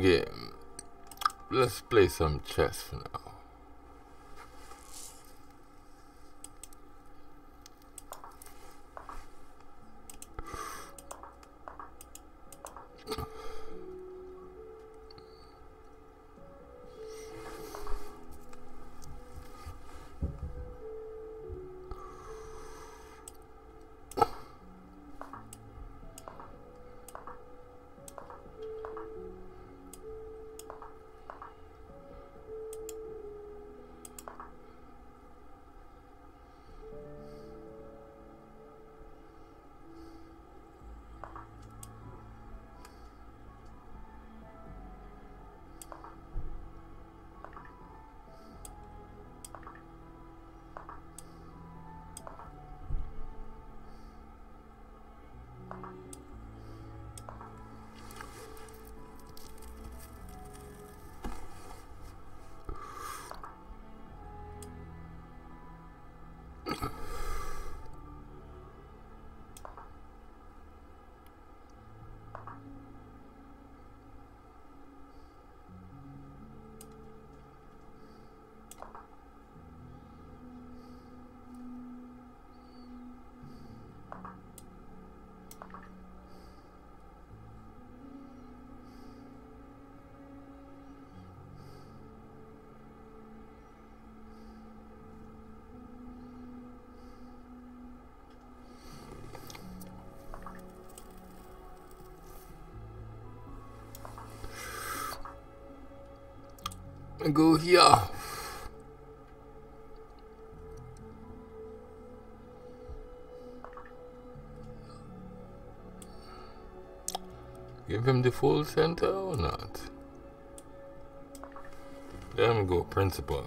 Game. Let's play some chess for now. Go here. Give him the full center or not? Let him go, principal.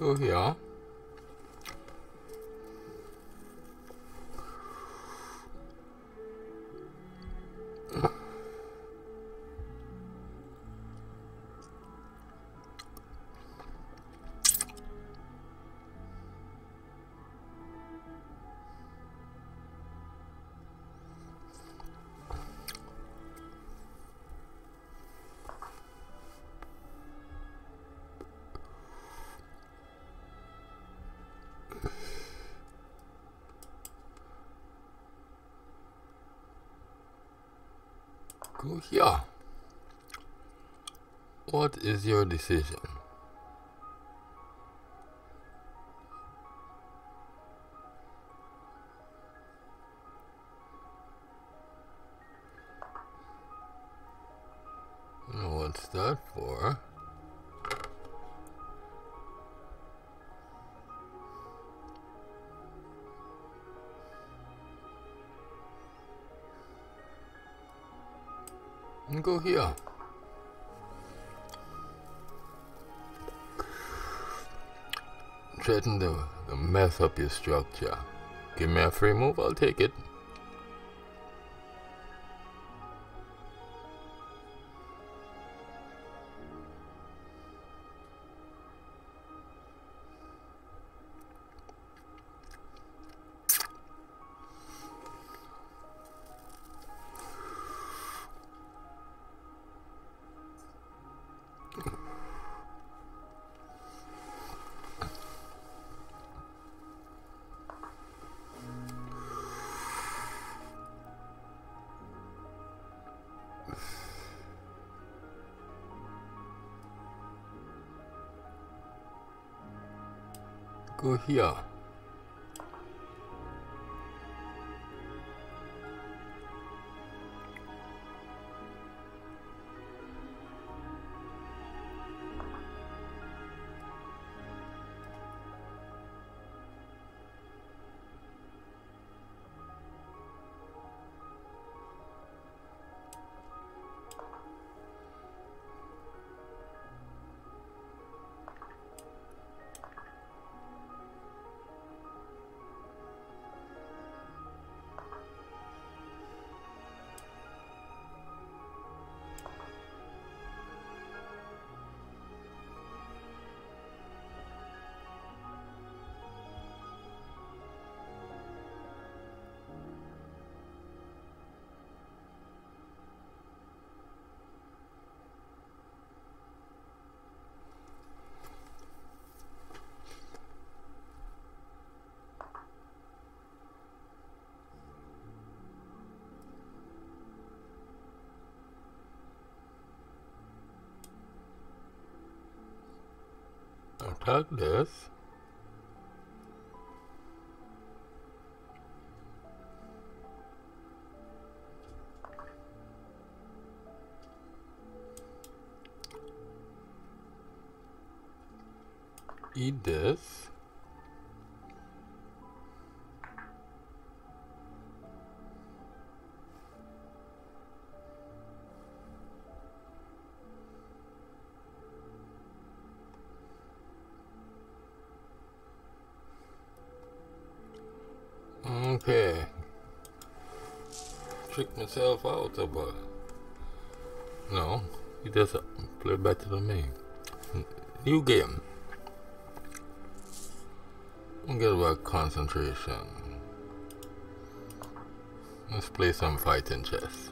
Go here. Here. What is your decision? What's that for? And go here. Threaten the, to mess up your structure. Give me a free move, I'll take it. Here. Tag this. Eat this. A... No, you play better than me. New game. Get about concentration. Let's play some fighting chess.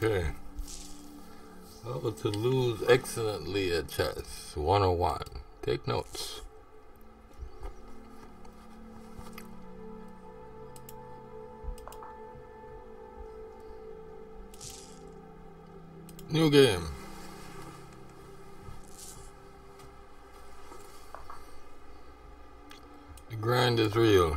Okay. How to lose excellently at chess 101. Take notes. New game. The grind is real.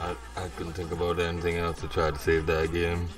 I I couldn't think about anything else to try to save that game.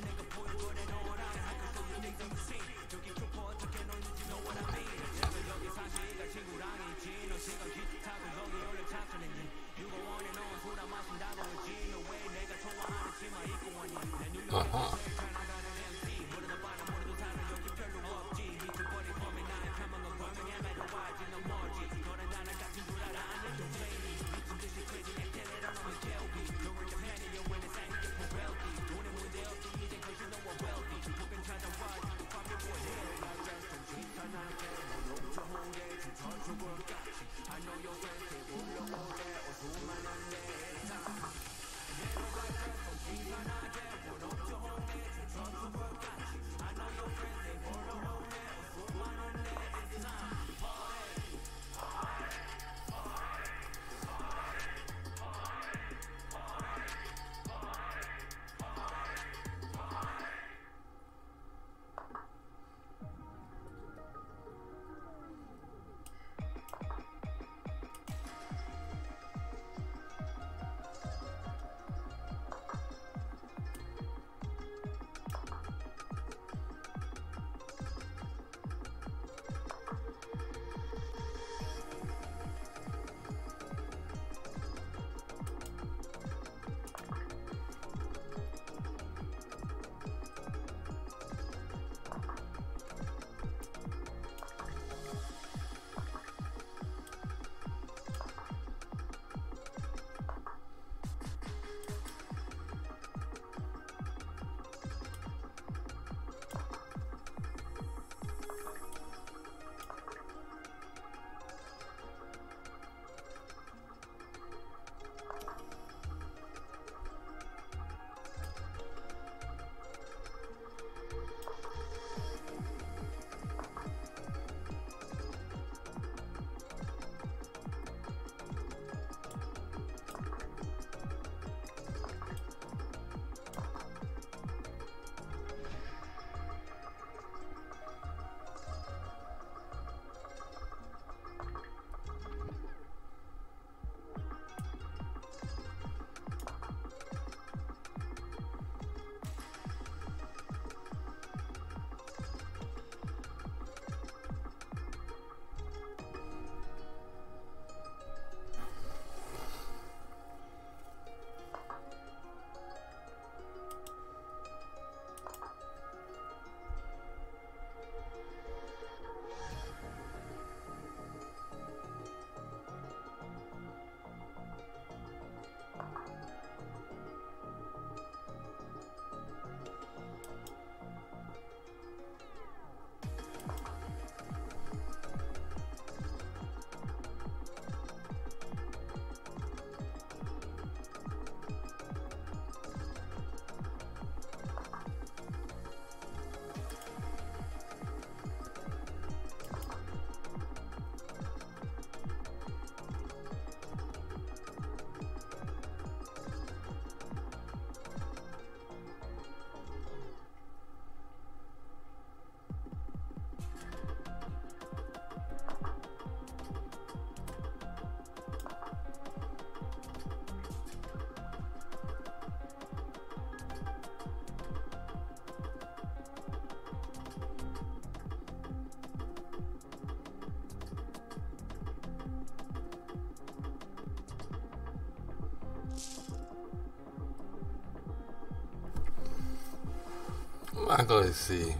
Exactly see?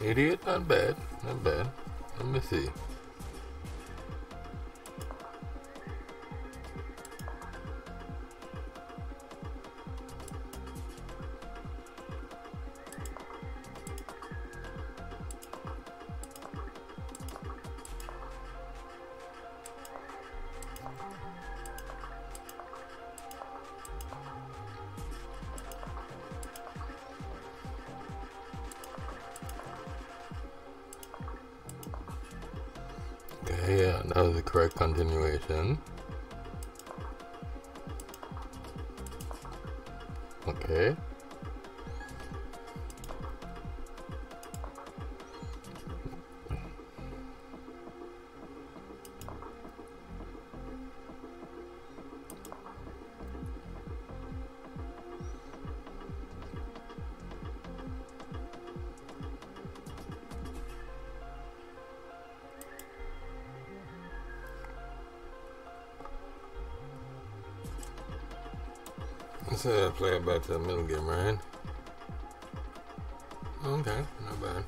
Idiot, not bad, not bad. Let me see. Yeah, that was the correct continuation. To the middle game, right? Okay, not bad.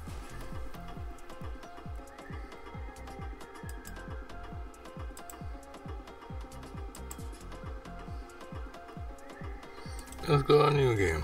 Let's go on new game.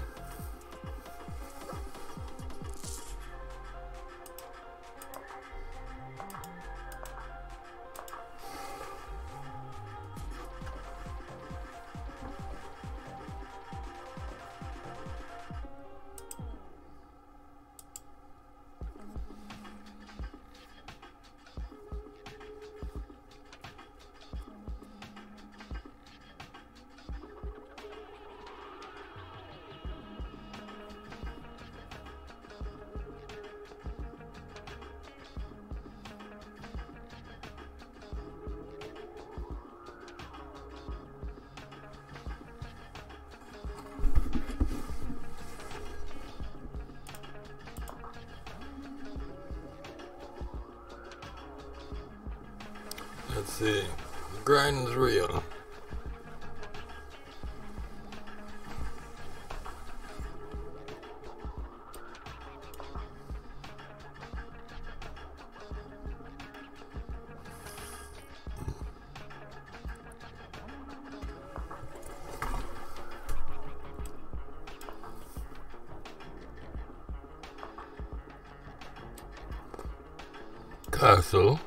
Castle.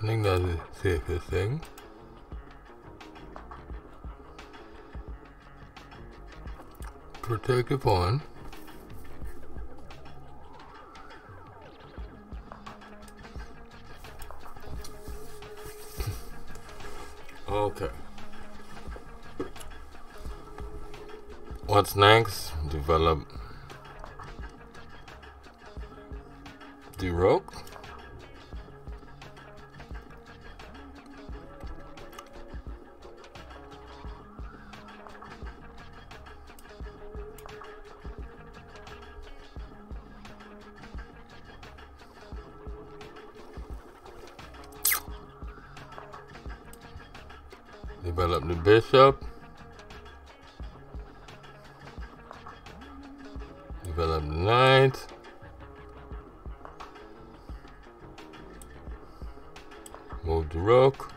I think that's the safest thing. Protect the pawn. okay. What's next? Develop the Move the rook.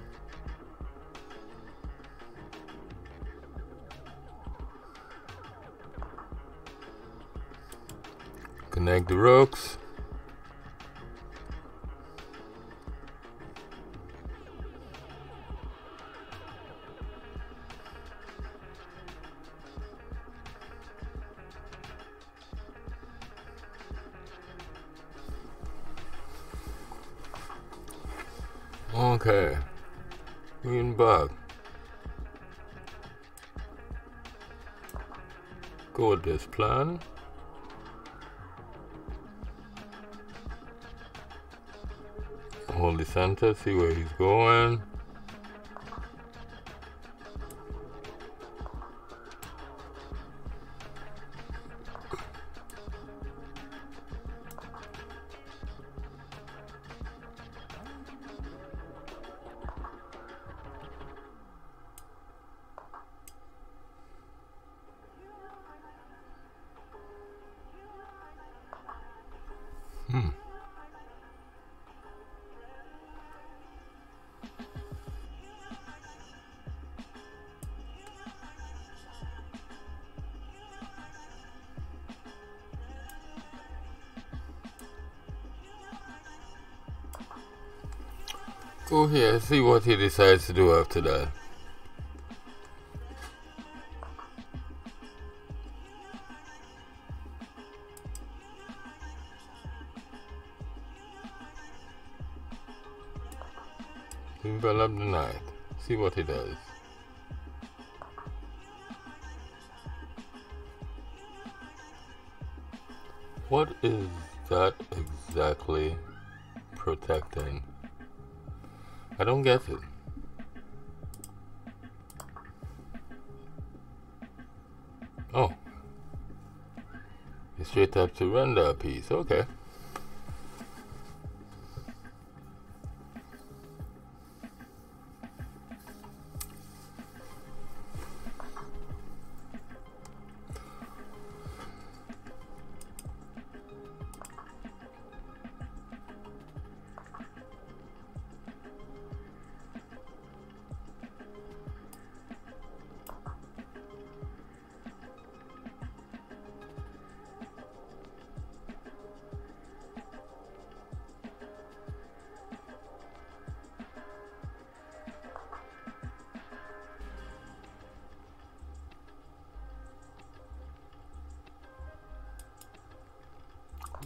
Connect the rooks. This plan. Hold the center, see where he's going. Go here, see what he decides to do after that. Envelop the knight. See what he does. What is that exactly protecting? I don't get it. Oh. You straight up to render piece. Okay.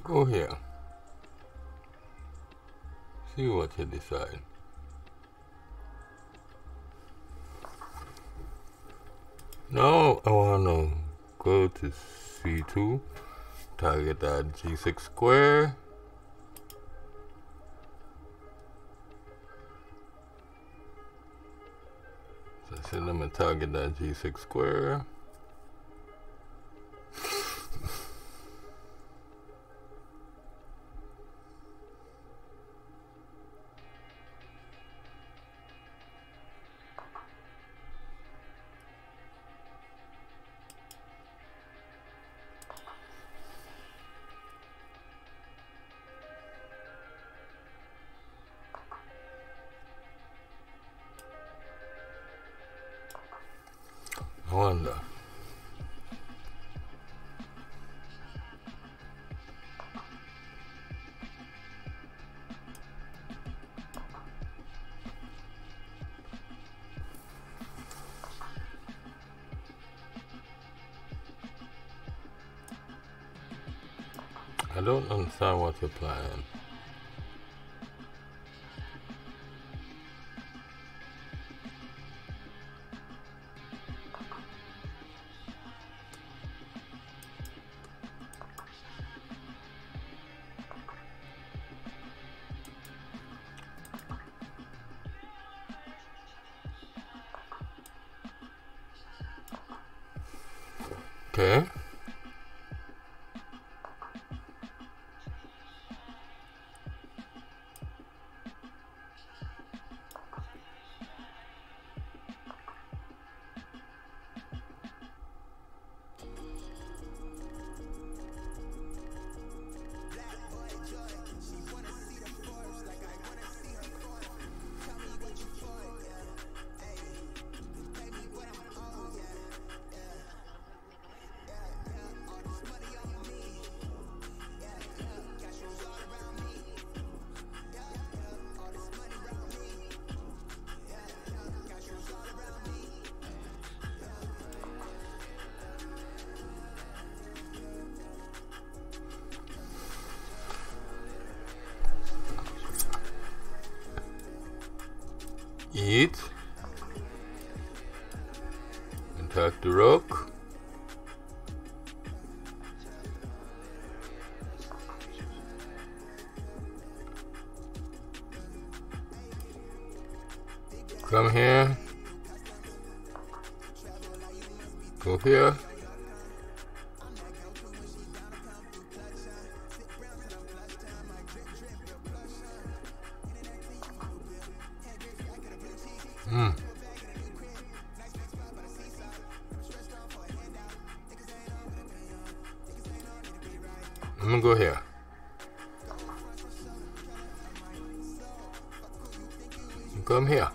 Go here. See what you decide. Now I want to go to C2, target that G6 square. So I said I'm target that G6 square. I don't understand what you're planning. Eat. Attack the rook. come Hmm. I'm gonna go here. Come here.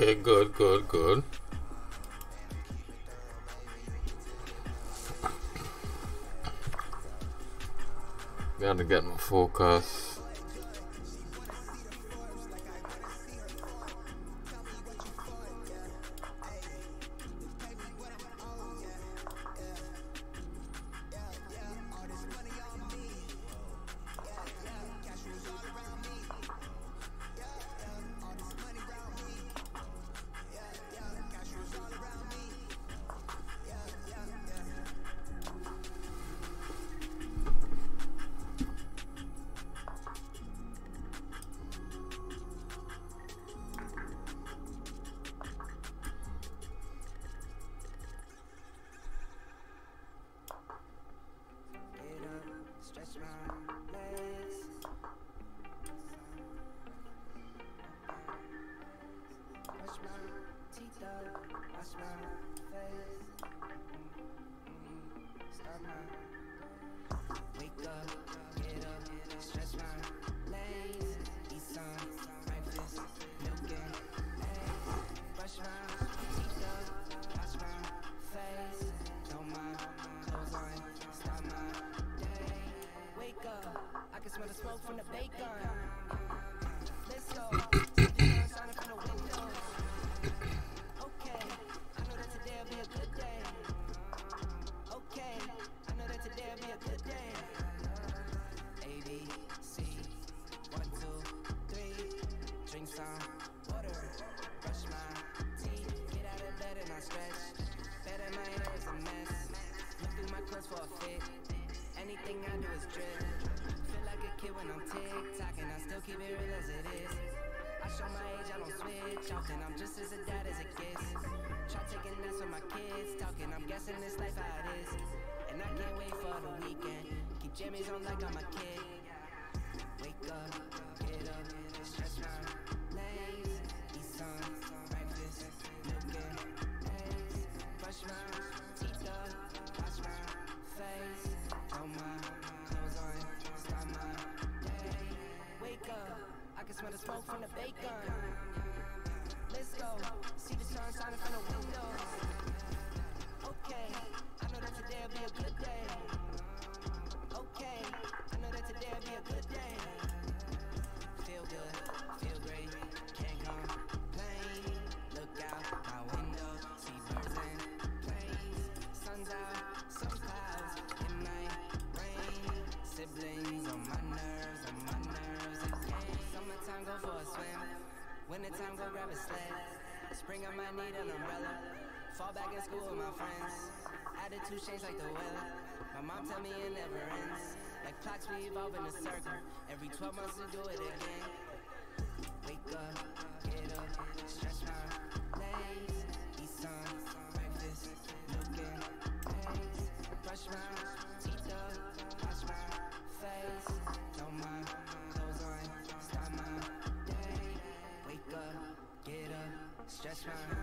Okay, good, good, good. Gotta get my focus. as it is. I show my age, I don't switch often. I'm just as a dad as a gets. Try taking that's with my kids, talking. I'm guessing this life how it is. And I can't wait for the weekend. Keep jammies on like I'm a kid. Wake up, get up, stress round. when the smoke from the bacon. Winter go grab a sled. Spring, I might need an umbrella. Fall back in school with my friends. Attitude change like the weather. My mom tell me it never ends. Like clocks, we evolve in a circle. Every 12 months, we do it again. Wake up, get up, stretch my legs. Eat some breakfast, looking, eggs. Brush my right.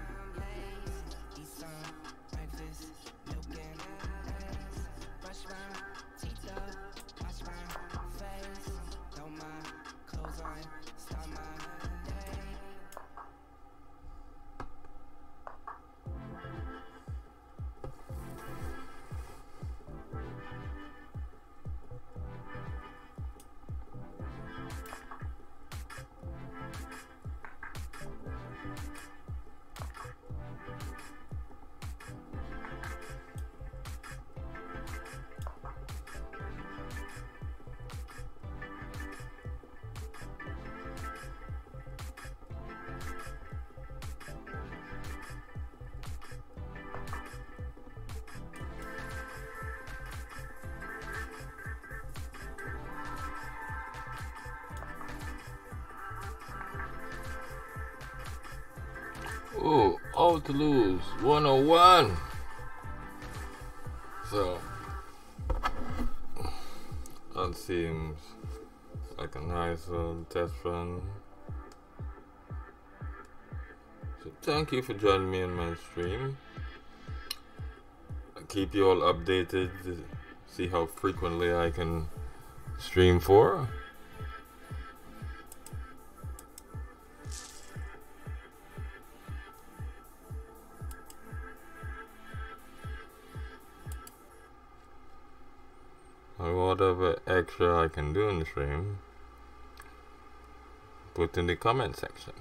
Oh, all to lose 101. So, that seems like a nice little test run. So, thank you for joining me in my stream. I'll keep you all updated, see how frequently I can stream for. Extra I can do in the stream, put in the comment section.